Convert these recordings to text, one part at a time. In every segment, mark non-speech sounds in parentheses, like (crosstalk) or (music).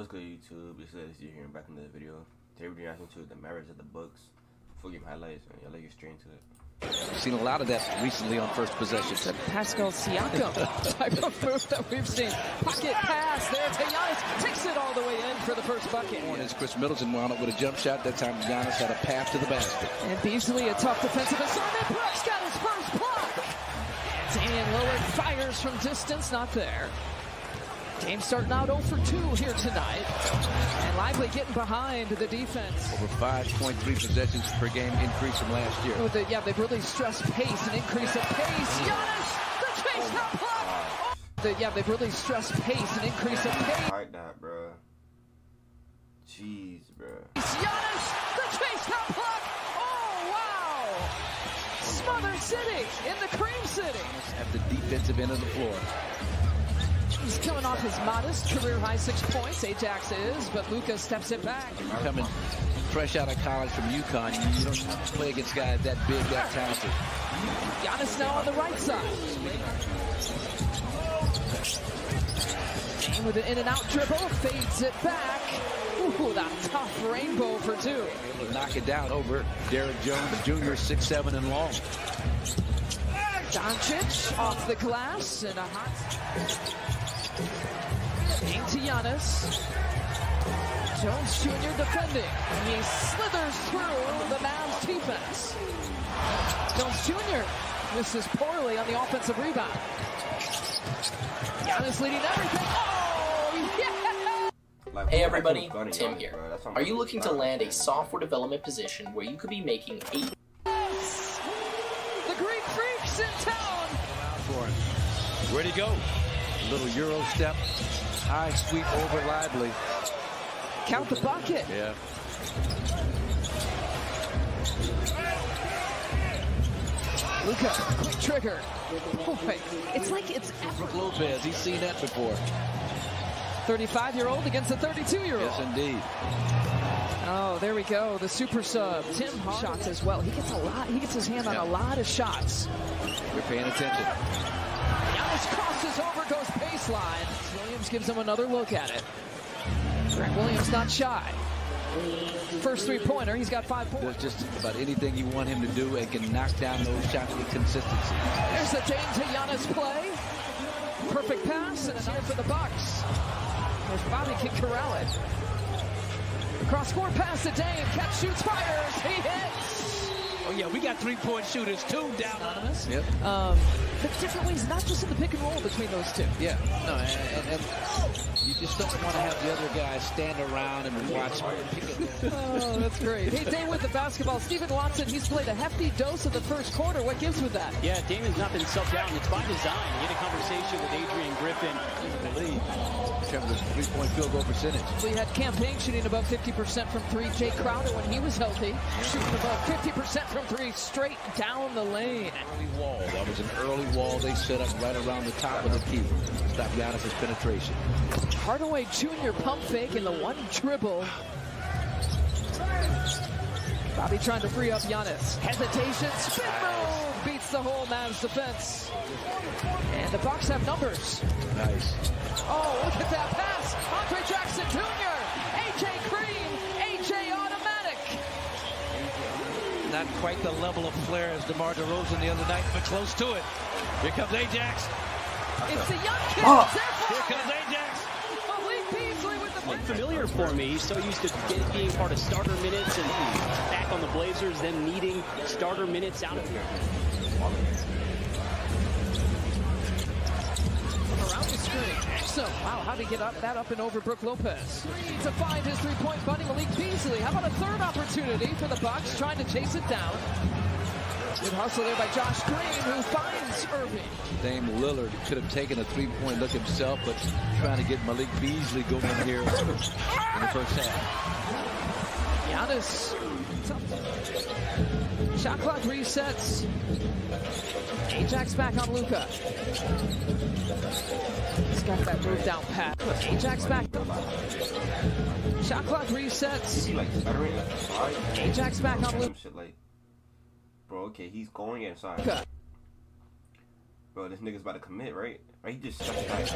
What's good, YouTube? It's you're here back in this video. Today we're reacting to the Mavericks of the Bucks. Full game highlights, and y'all let get straight into it. We've seen a lot of that recently on first possession. It's a Pascal Siakam (laughs) type of move that we've seen. Pocket pass there to Giannis. Takes it all the way in for the first bucket. As Khris Middleton wound up with a jump shot, that time Giannis had a path to the basket. And Beasley, a tough defensive assignment. Brooks got his first block. Damian Lillard fires from distance, not there. Dame starting out 0 for 2 here tonight. And Lively getting behind the defense. Over 5.3 possessions per game increase from last year. The, yeah, they've really stressed pace, and increase of pace. Mm. Giannis, the chase oh block. Oh. The, yeah, they've really stressed pace, and increase of pace. Like that, bro. Jeez, bro. Giannis, the chase block. Oh, wow. Smothered City in the Cream City. At the defensive end of the floor. He's coming off his modest career high six points. Ajax is, but Luka steps it back. Coming fresh out of college from UConn, you don't play against guys that big, that talented. Giannis now on the right side. Game with an in and out dribble, fades it back. Ooh, that tough rainbow for two. Knock it down over Derrick Jones Jr., six seven and long. Doncic off the glass and a hot Giannis. Jones Jr. defending. He slithers through the Mavs defense. Jones Jr. misses poorly on the offensive rebound. Giannis leading everything. Oh, yeah! Hey everybody, Tim here. Are you looking to land a software development position where you could be making eight? The Greek Freaks in town. Where'd he go? Little Euro step, high sweep over Lively. Count the bucket. Yeah. Luka, quick trigger. Boy, it's like it's Brook Lopez. He's seen that before. 35-year-old against a 32-year-old. Yes, indeed. Oh, there we go. The super sub. Tim Hard shots as well. He gets a lot. He gets his hand on a lot of shots. You're paying attention. Crosses over, goes baseline. Williams gives him another look at it. Grant Williams not shy. First three-pointer, he's got five points. There's just about anything you want him to do and can knock down those shots with consistency. There's the Dame to Giannis play. Perfect pass and a here for the Bucks. There's Bobby can corral it. Cross-court pass to Dame. Catch, shoots, fires. He hits. Oh, yeah, we got three-point shooters, too, down. Anonymous. Yep. Um, but different ways, not just in the pick and roll between those two. Yeah, no, and, and, and you just don't want to have the other guys stand around and watch. (laughs) oh, that's great. Hey, Dame with the basketball. Stephen Watson, he's played a hefty dose of the first quarter. What gives with that? Yeah, Damon's not been subbed out, and it's by design. He had a conversation with Adrian Griffin. The lead in terms of three-point field goal percentage. We had Cam Payne shooting above 50% from three. Jae Crowder, when he was healthy, shooting above 50% from three, straight down the lane. Early wall. That was an early wall they set up right around the top of the key. Stop Giannis' penetration. Hardaway Jr. pump fake in the one dribble. Bobby trying to free up Giannis. Hesitation, spin move, beats the whole Mavs defense. And the Bucks have numbers. Nice. Oh, look at that pass. Andre Jackson Jr. AJ Green. AJ automatic. Not quite the level of flair as DeMar DeRozan the other night, but close to it. Here comes Ajax. It's the young kid. Oh. Here comes Ajax. Familiar for me. So used to being part of starter minutes and back on the Blazers, then needing starter minutes out of here. Around the screen. Exum. Wow, how he get up, that up and over Brook Lopez? To find his three-point buddy Malik Beasley. How about a third opportunity for the Bucks trying to chase it down? Good hustle there by Josh Green, who finds Irving. Dame Lillard could have taken a three-point look himself, but trying to get Malik Beasley going here in the first half. Giannis. Shot clock resets. Ajax back on Luka. He's got that move down pat. Ajax back. Shot clock resets. Ajax back on Luka. Bro, okay, he's going inside. Bro, this nigga's about to commit, right? Right, he just shot back. He's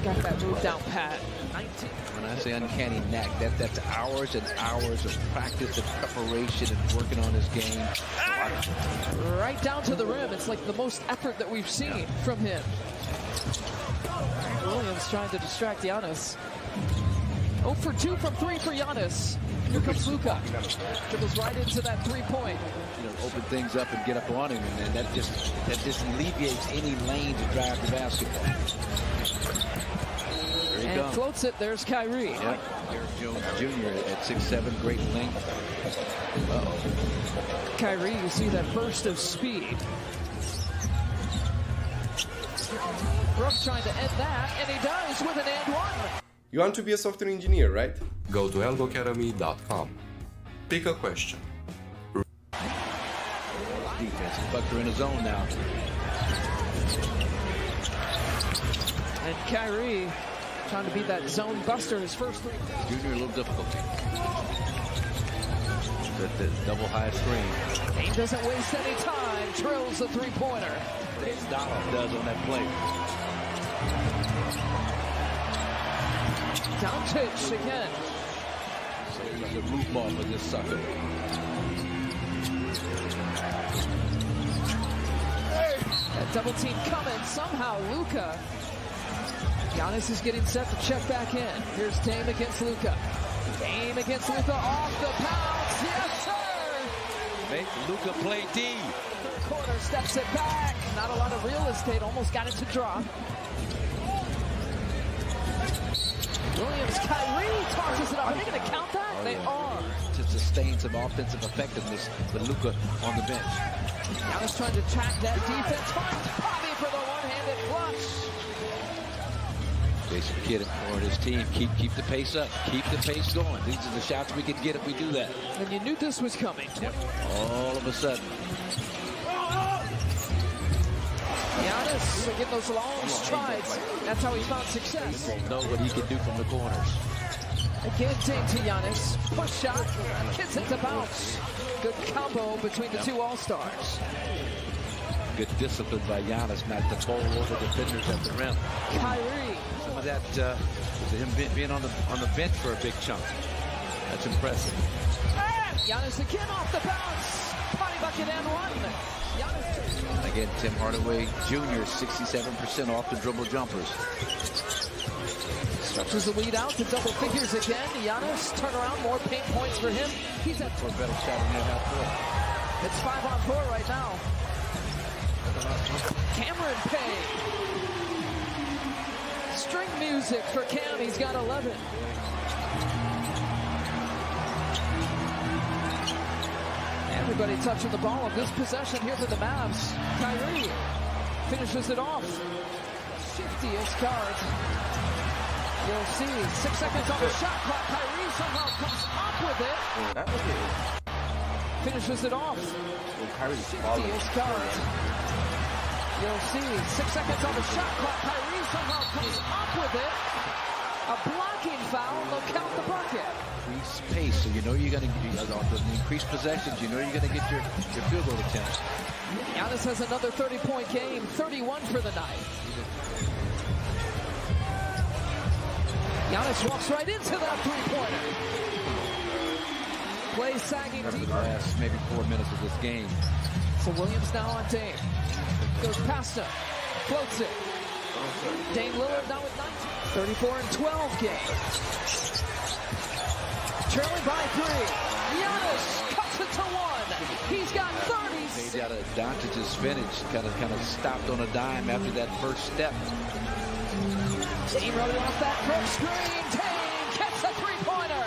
got that move down pat. 19. When I say uncanny knack, that, that's hours and hours of practice and preparation and working on his game. Right down to the rim. It's like the most effort that we've seen from him. Williams trying to distract Giannis. 0 for 2 from 3 for Giannis. Here comes Luka. Dribbles right into that three-point. You know, open things up and get up on him, and, and that just that just alleviates any lane to drive the basketball. There And floats it. There's Kyrie. Yep. Derrick Jones Jr. at 6'7", great length. Uh-oh. Kyrie, you see that burst of speed. Brooks trying to end that, and he does with an and one. You want to be a software engineer, right? Go to elgocademy.com. Pick a question. Defense. Bucks are in his zone now. And Kyrie trying to be that zone buster, his first three. Junior a little difficult. The, the double high screen. Dame doesn't waste any time, drills the three-pointer. Donald does on that play. Doncic again. So he's the roof ball for this sucker. That double team coming. Somehow Luka. Giannis is getting set to check back in. Here's Dame against Luka. Dame against Luka off the pounce. Yes, sir. Make Luka play D. Third quarter steps it back. Not a lot of real estate. Almost got it to drop. Williams, Kyrie tosses it up. Are they going to count that? Oh, they yeah. are. To sustain some offensive effectiveness with Luka on the bench. Giannis trying to track that defense. Finds Bobby for the one-handed flush. Jason Kidd imploring his team, keep keep the pace up, keep the pace going. These are the shots we can get if we do that. And you knew this was coming. All of a sudden, Giannis getting those long strides. That's how he found success. know what he can do from the corners. Again, Dame to Giannis. Push shot. Gets it to bounce. Good combo between the two All-Stars. Good discipline by Giannis not to bowl over defenders at the rim. Kyrie. Some of that uh, him being on the on the bench for a big chunk. That's impressive. Giannis again off the bounce. Body bucket and one. Again, Tim Hardaway Jr. 67% off the dribble jumpers. Stretches the lead out to double figures again. Giannis, turn around, more paint points for him. He's at For a better shot in that. It's five on four right now. Cameron Payne. String music for Cam. He's got 11. Everybody touching the ball on this possession here for the Mavs. Kyrie finishes it off. Shiftiest card. You'll see six seconds on the shot clock. Kyrie somehow comes up with it. That was it. Finishes it off. Kyrie's. Shiftiest card. You'll see six seconds on the shot clock. Kyrie somehow comes up with it. A blocking foul. They'll count the bucket. Increase pace, so you know you're going to increase possessions. You know you're going to get your, your field goal attempts. Giannis has another 30-point game. 31 for the night. Giannis walks right into that three-pointer. Play sagging deep. the last maybe four minutes of this game. So Williams now on Dame. Goes past him. Floats it. Dame Lillard now with 19. 34 and 12 game. Trailing by three. Giannis cuts it to one. He's got 30. Made out of Doncic's finish, kind of kind of stopped on a dime after that first step. Dame running off that crook screen. Dame gets a three-pointer.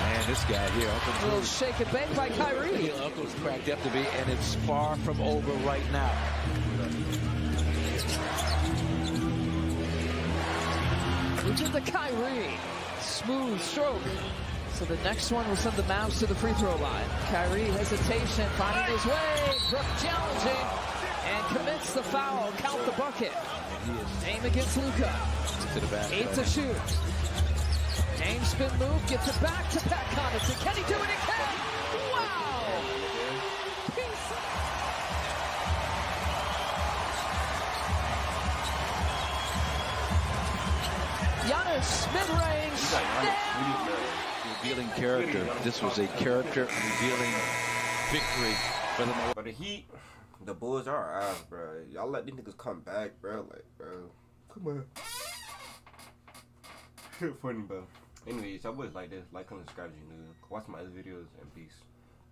Man, this guy here, Uncle A little shake and bake by Kyrie. Uncle's cracked up to be, and it's far from over right now. At the Kyrie. Smooth stroke. So the next one will send the Mavs to the free throw line. Kyrie hesitation, finding his way. Brook challenging and commits the foul. Count the bucket. Dame against Luka. To. Eight to shoot. Dame spin move, gets it back to Pat Connaughton. Can he do it again? Giannis mid-range. Revealing character. This was a character revealing victory for the. But the Heat, the Bulls are ass, bro. Y'all let these niggas come back, bro. Like, bro, come on. (laughs) Funny, bro. Anyways, I always like this. Like, comment, subscribe, you know. Watch my other videos, and peace.